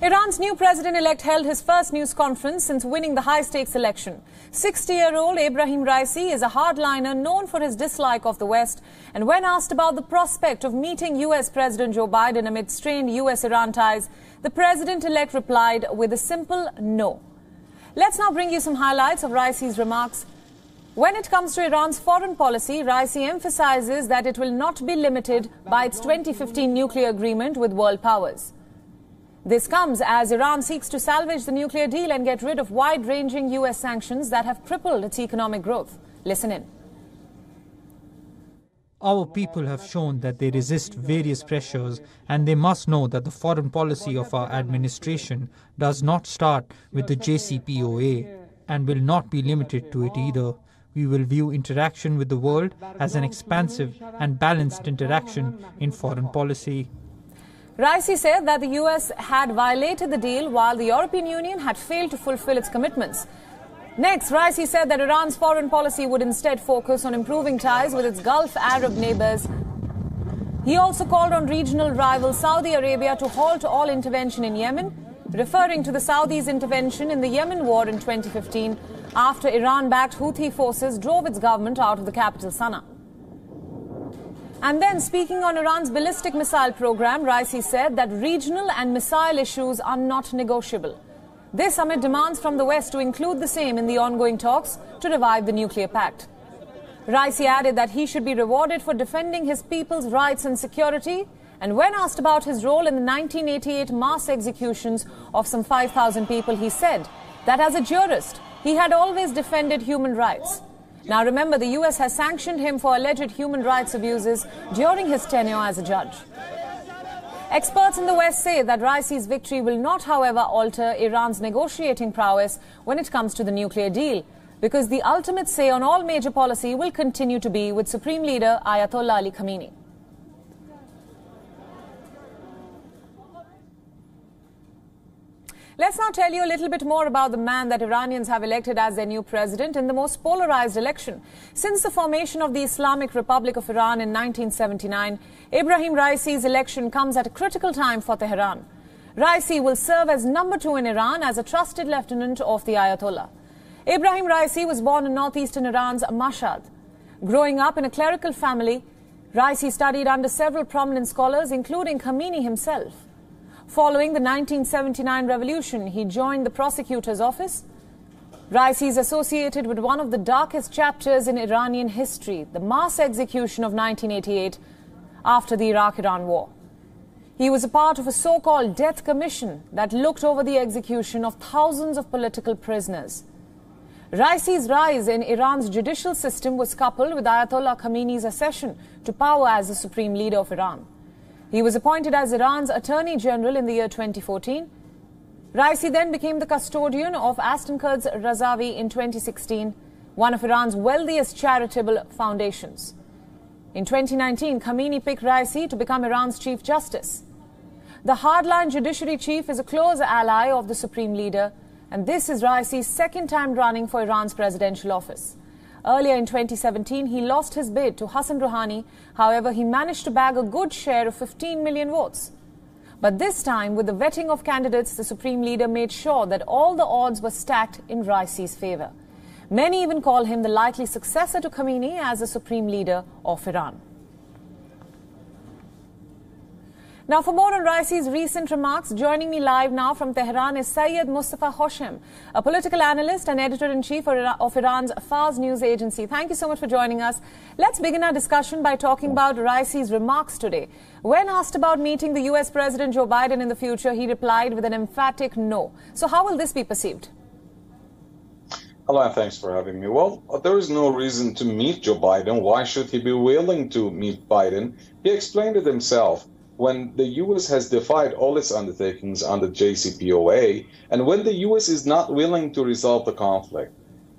Iran's new president elect held his first news conference since winning the high stakes election. 60 year old Ebrahim Raisi is a hardliner known for his dislike of the West. And when asked about the prospect of meeting US President Joe Biden amid strained US Iran ties, the president elect replied with a simple no. Let's now bring you some highlights of Raisi's remarks. When it comes to Iran's foreign policy, Raisi emphasizes that it will not be limited by its 2015 nuclear agreement with world powers. This comes as Iran seeks to salvage the nuclear deal and get rid of wide ranging US sanctions that have crippled its economic growth. Listen in. Our people have shown that they resist various pressures, and they must know that the foreign policy of our administration does not start with the JCPOA and will not be limited to it either. We will view interaction with the world as an expansive and balanced interaction in foreign policy. Raisi said that the US had violated the deal while the European Union had failed to fulfill its commitments. Next, Raisi said that Iran's foreign policy would instead focus on improving ties with its Gulf Arab neighbors. He also called on regional rival Saudi Arabia to halt all intervention in Yemen, referring to the Saudis' intervention in the Yemen war in 2015 after Iran backed Houthi forces drove its government out of the capital, Sana'a. And then, speaking on Iran's ballistic missile program, Raisi said that regional and missile issues are not negotiable. This amid demands from the West to include the same in the ongoing talks to revive the nuclear pact. Raisi added that he should be rewarded for defending his people's rights and security. And when asked about his role in the 1988 mass executions of some 5,000 people, he said that as a jurist, he had always defended human rights. Now remember, the US has sanctioned him for alleged human rights abuses during his tenure as a judge. Experts in the West say that Raisi's victory will not, however, alter Iran's negotiating prowess when it comes to the nuclear deal, because the ultimate say on all major policy will continue to be with Supreme Leader Ayatollah Ali Khamenei. Let's now tell you a little bit more about the man that Iranians have elected as their new president in the most polarized election. Since the formation of the Islamic Republic of Iran in 1979, Ebrahim Raisi's election comes at a critical time for Tehran. Raisi will serve as number two in Iran as a trusted lieutenant of the Ayatollah. Ebrahim Raisi was born in northeastern Iran's Mashhad. Growing up in a clerical family, Raisi studied under several prominent scholars, including Khamenei himself. Following the 1979 revolution, he joined the prosecutor's office. Raisi is associated with one of the darkest chapters in Iranian history, the mass execution of 1988 after the Iraq-Iran war. He was a part of a so-called death commission that looked over the execution of thousands of political prisoners. Raisi's rise in Iran's judicial system was coupled with Ayatollah Khamenei's accession to power as the supreme leader of Iran. He was appointed as Iran's Attorney General in the year 2014. Raisi then became the custodian of Astan Quds Razavi in 2016, one of Iran's wealthiest charitable foundations. In 2019, Khamenei picked Raisi to become Iran's Chief Justice. The hardline judiciary chief is a close ally of the supreme leader, and this is Raisi's second time running for Iran's presidential office. Earlier in 2017, he lost his bid to Hassan Rouhani. However, he managed to bag a good share of 15 million votes. But this time, with the vetting of candidates, the Supreme Leader made sure that all the odds were stacked in Raisi's favor. Many even call him the likely successor to Khamenei as the Supreme Leader of Iran. Now, for more on Raisi's recent remarks, joining me live now from Tehran is Syed Mustafa Hoshem, a political analyst and editor-in-chief of Iran's Fars news agency. Thank you so much for joining us. Let's begin our discussion by talking about Raisi's remarks today. When asked about meeting the U.S. President Joe Biden in the future, he replied with an emphatic no. So how will this be perceived? Hello, and thanks for having me. Well, there is no reason to meet Joe Biden. Why should he be willing to meet Biden? He explained it himself when the U.S. has defied all its undertakings under JCPOA, and when the U.S. is not willing to resolve the conflict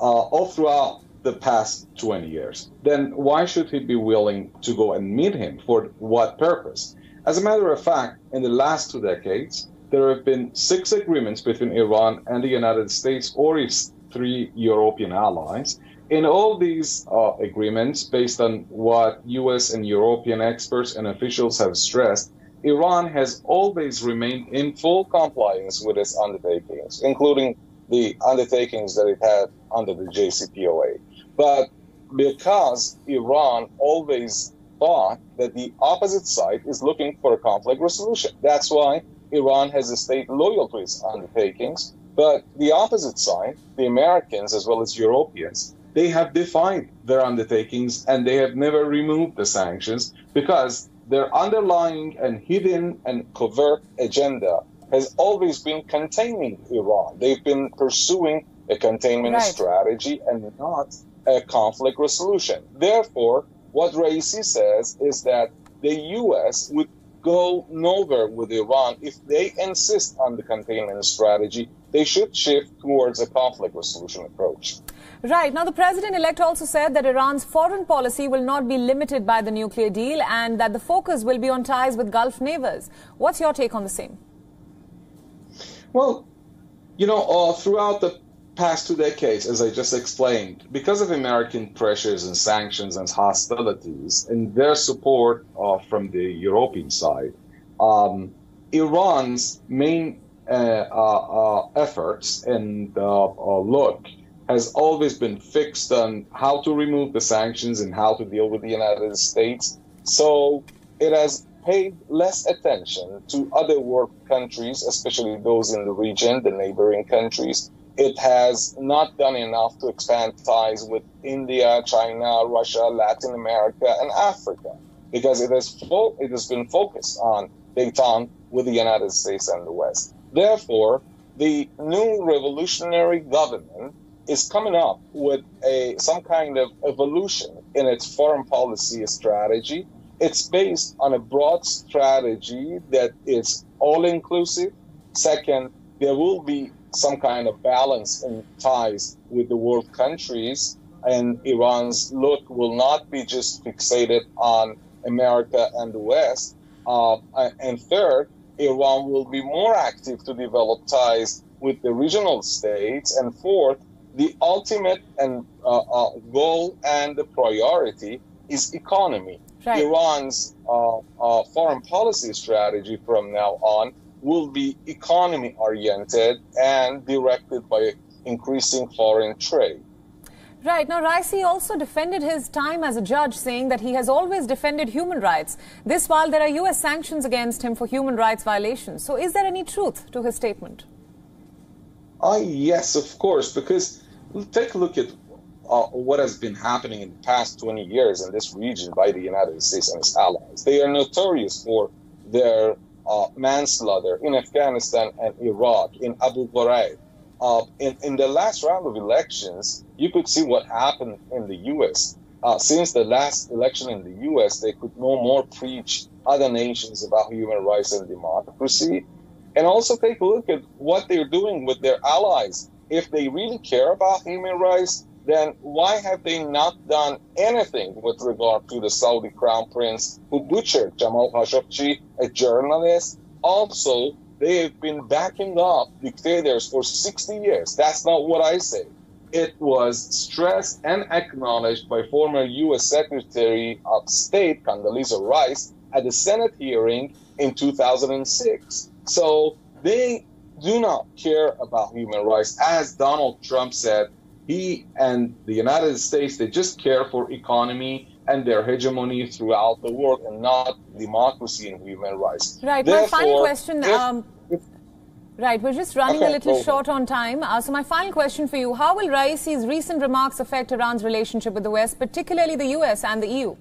uh, all throughout the past 20 years, then why should he be willing to go and meet him? For what purpose? As a matter of fact, in the last two decades, there have been six agreements between Iran and the United States or its three European allies in all these uh, agreements, based on what U.S. and European experts and officials have stressed, Iran has always remained in full compliance with its undertakings, including the undertakings that it had under the JCPOA. But because Iran always thought that the opposite side is looking for a conflict resolution. That's why Iran has stayed loyal to its undertakings. But the opposite side, the Americans as well as Europeans, they have defined their undertakings and they have never removed the sanctions because their underlying and hidden and covert agenda has always been containing Iran. They've been pursuing a containment right. strategy and not a conflict resolution. Therefore, what Raisi says is that the U.S. would go nowhere with Iran if they insist on the containment strategy. They should shift towards a conflict resolution approach. Right. Now, the president elect also said that Iran's foreign policy will not be limited by the nuclear deal and that the focus will be on ties with Gulf neighbors. What's your take on the same? Well, you know, uh, throughout the past two decades, as I just explained, because of American pressures and sanctions and hostilities and their support uh, from the European side, um, Iran's main efforts and uh, look has always been fixed on how to remove the sanctions and how to deal with the United States. So it has paid less attention to other world countries, especially those in the region, the neighboring countries. It has not done enough to expand ties with India, China, Russia, Latin America, and Africa because it has, fo- it has been focused on détente with the United States and the West. Therefore, the new revolutionary government is coming up with a some kind of evolution in its foreign policy strategy. It's based on a broad strategy that is all inclusive. Second, there will be some kind of balance in ties with the world countries, and Iran's look will not be just fixated on America and the West. Uh, and third, Iran will be more active to develop ties with the regional states. And fourth, the ultimate and uh, uh, goal and the priority is economy. Right. Iran's uh, uh, foreign policy strategy from now on will be economy oriented and directed by increasing foreign trade. Right. Now, Raisi also defended his time as a judge, saying that he has always defended human rights. This while there are U.S. sanctions against him for human rights violations. So, is there any truth to his statement? Uh, yes, of course, because take a look at uh, what has been happening in the past 20 years in this region by the United States and its allies. They are notorious for their uh, manslaughter in Afghanistan and Iraq, in Abu Ghraib. Uh, in, in the last round of elections, you could see what happened in the U.S. Uh, since the last election in the U.S., they could no more preach other nations about human rights and democracy. And also take a look at what they're doing with their allies if they really care about human rights, then why have they not done anything with regard to the Saudi crown prince who butchered Jamal Khashoggi, a journalist? Also, they have been backing up dictators for 60 years. That's not what I say. It was stressed and acknowledged by former U.S. Secretary of State Condoleezza Rice at the Senate hearing in 2006. So they do not care about human rights. As Donald Trump said, he and the United States, they just care for economy and their hegemony throughout the world and not democracy and human rights. Right. Therefore, my final question. If, um, if, right. We're just running okay, a little short on time. Uh, so, my final question for you How will Raisi's recent remarks affect Iran's relationship with the West, particularly the US and the EU?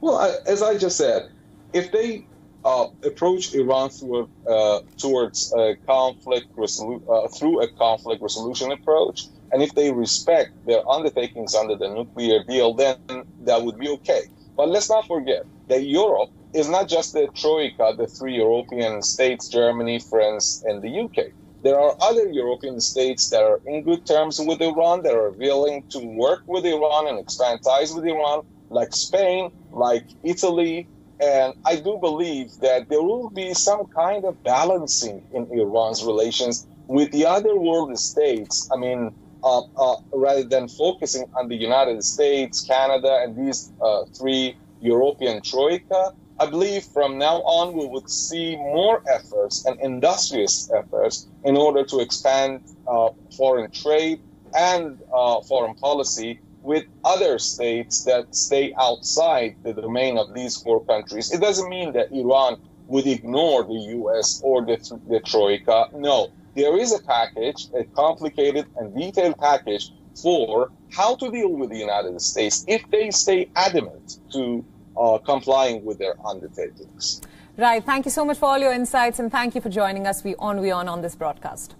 Well, I, as I just said, if they uh, approach Iran through a, uh, towards a conflict resolu- uh, through a conflict resolution approach, and if they respect their undertakings under the nuclear deal, then that would be okay. But let's not forget that Europe is not just the troika, the three European states, Germany, France, and the UK. There are other European states that are in good terms with Iran, that are willing to work with Iran and expand ties with Iran, like Spain, like Italy, and I do believe that there will be some kind of balancing in Iran's relations with the other world states. I mean, uh, uh, rather than focusing on the United States, Canada, and these uh, three European troika, I believe from now on we would see more efforts and industrious efforts in order to expand uh, foreign trade and uh, foreign policy with other states that stay outside the domain of these four countries. It doesn't mean that Iran would ignore the U.S. or the, the Troika. No, there is a package, a complicated and detailed package for how to deal with the United States if they stay adamant to uh, complying with their undertakings. Right. Thank you so much for all your insights and thank you for joining us we on WION on this broadcast.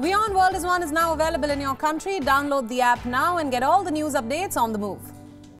WION World is One is now available in your country. Download the app now and get all the news updates on the move.